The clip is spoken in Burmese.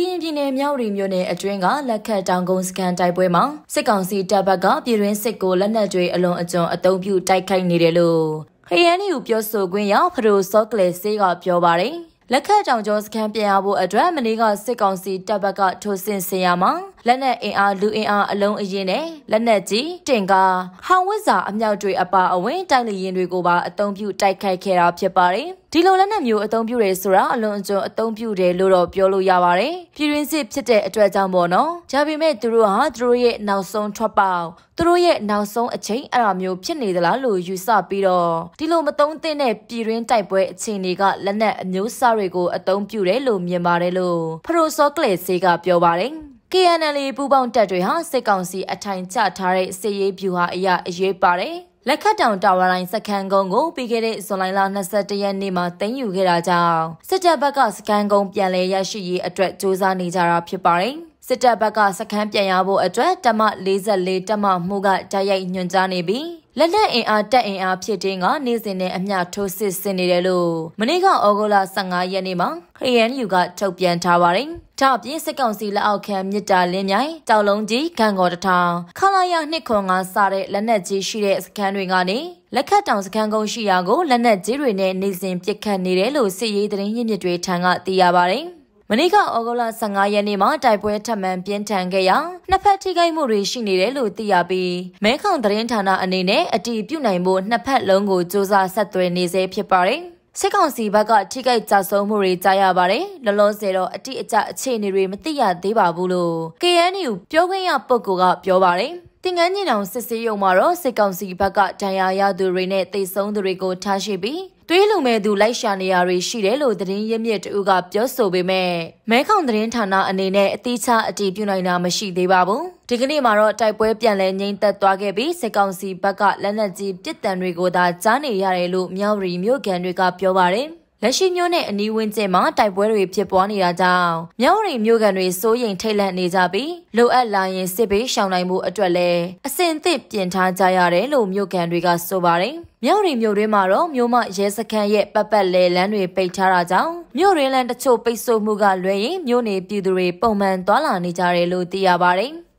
ကရင်ပြည်နယ်မြောက်ရီမြို့နယ်အတွင်းကလက်ခတ်တောင်ကုန်းစကန်တိုက်ပွဲမှာစစ်ကောင်စီတပ်ဘက်ကပြည်တွင်းစစ်ကိုလက်နက်တွေအလွန်အကျွံအုံပြုတိုက်ခိုက်နေတယ်လို့ခရီးရန်ယူပြောဆိုခွင့်ရဖရိုစောကလေစေးကပြောပါတယ်လက်ခတ်တောင်ကျော်စခန်းပြန်ရဖို့အတွက်မနေ့ကစစ်ကောင်စီတပ်ဘက်ကထိုးဆင်ဆင်ရမှာလက်နက်အင်အားလူအင်အားအလုံးအရင်နဲ့လက်နက်ကြီးတင်ကားဟောင်ဝစ်စာအမြောက်တွေအပါအဝင်တိုက်လေရင်တွေကိုပါအုံပြုတိုက်ခိုက်ခဲ့တာဖြစ်ပါတယ်။ ဒီလိုလက်နက်မျိုးအုံပြုတယ်ဆိုတာအလွန်အကျွံအုံပြုတယ်လို့တော့ပြောလို့ရပါတယ်။ပြည်တွင်းစစ်ဖြစ်တဲ့အတွက်ကြောင့်ပေါ့နော်။ဒါပေမဲ့သူတို့ဟာသူတို့ရဲ့နောက်ဆုံးထွက်ပေါက်သူတို့ရဲ့နောက်ဆုံးအချိန်အဲ့လိုမျိုးဖြစ်နေသလားလို့ယူဆပြီးတော့ဒီလိုမတုံးသင့်တဲ့ပြည်တွင်းတိုက်ပွဲအခြေအနေကလက်နက်အမျိုးအစားတွေကိုအုံပြုတယ်လို့မြင်ပါတယ်လို့ဖရိုစောကလေစေးကပြောပါတယ်။ KNL ပူးပေါင်းတပ်တွေဟာစစ်ကောင်စီအထိုင်ချထားတဲ့စစ်ရေးဗျူဟာအရအရေးပါတယ်။ လက်ခတ်တောင်တာဝါတိုင်းစခန်းကုန်းကိုပြီးခဲ့တဲ့ဇွန်လ22ရက်နေ့မှာတင်ယူခဲ့တာကြောင့်စစ်တပ်ဘက်ကစခန်းကုန်းပြန်လည်ရရှိရေးအတွက်စ조사နေကြတာဖြစ်ပါတယ်။စစ်တပ်ဘက်ကစခန်းပြန်ရဖို့အတွက်တမ44တမမှုကတိုက်ရိုက်ညွှန်ကြားနေပြီးလက်လက်အင်အားတက်အင်အားဖြစ်တဲ့ကနေ့စဉ်နဲ့အမျှထိုးစစ်ဆင်နေတယ်လို့မနေ့ကဩဂုတ်လ15ရက်နေ့မှာ KNU ကထုတ်ပြန်ထားပါတယ်။ဒါအပြင်စစ်ကောင်စီလက်အောက်ခံမြစ်တာလင်းမြိုင်တောက်လုံးကြီးခံကော်တထောင်ခလာရနှစ်ခွန်ကစတဲ့လက်နက်ကြီးရှိတဲ့စခန်းတွေကနေလက်ခတ်တောင်စခန်းကုန်းရှိရာကိုလက်နက်ကြီးတွေနဲ့နေစဉ်ပစ်ခတ်နေတယ်လို့စစ်ရေးသတင်းရင်းမြစ်တွေထံကသိရပါတယ်။ မနေ့ကဩဂုတ်လ15ရက်နေ့မှာတိုက်ပွဲထပ်မံပြင်းထန်ခဲ့ရာနှစ်ဖက်ထိခိုက်မှုတွေရှိနေတယ်လို့သိရပြီးမဲခေါင်သတင်းဌာနအနေနဲ့အတီးပြုတ်နိုင်ဖို့နှစ်ဖက်လုံးကိုစ조사ဆက်သွယ်နေစေဖြစ်ပါတယ်။စစ်ကောင်စီဘက်ကထိခိုက်ကြဆုံးမှုတွေကြားရပါတယ်။လောလောဆယ်တော့အတိအကျအခြေအနေတွေမသိရသေးပါဘူးလို့ KNU ပြောခွင့်ရပုဂ္ဂိုလ်ကပြောပါတယ်။တင်ငန်းညင်အောင်စစ်ဆေးရုံမှာတော့စစ်ကောင်စီဘက်ကဒဏ်ရာရသူတွေနဲ့တိတ်ဆုံးသူတွေကိုထားရှိပြီး သွေးလုံမဲ့သူလိုက်ရှာနေရတွေရှိတယ်လို့သတင်းရင်းမြစ်တူကပြောဆိုပေမဲ့မဲခေါင်သတင်းဌာနအနေနဲ့အတိအကျအတည်ပြုနိုင်တာမရှိသေးပါဘူးဒီကနေ့မှာတော့တိုက်ပွဲပြန်လည်ငြိမ်သက်သွားခဲ့ပြီးစစ်ကောင်စီဘက်ကလက်နက်ကြီးပစ်တံတွေကိုသာကြားနေရတယ်လို့မြောက်ရီမြို့ကန်တွေကပြောပါတယ် လက်ရှိမျိုးနဲ့အနီးဝန်းကျင်မှာတိုက်ပွဲတွေဖြစ်ပွားနေတာကြောင့်မြောက်ရီမြို့ကန်တွေစိုးရိမ်ထိတ်လန့်နေကြပြီးလိုအပ်လာရင်စစ်ဘေးရှောင်နိုင်မှုအတွက်လည်းအစဉ်အသင့်ပြင်ထားကြရတယ်လို့မြို့ကန်တွေကဆိုပါတယ်။မြောက်ရီမြို့တွင်းမှာတော့မြို့မရဲစခန်းရဲ့ပတ်ပတ်လဲလမ်းတွေပိတ်ထားတာကြောင့်မြို့ရင်းလမ်းတချို့ပိတ်ဆို့မှုကလွယ်ရင်မြို့နေပြည်သူတွေပုံမှန်သွားလာနေကြတယ်လို့သိရပါတယ်။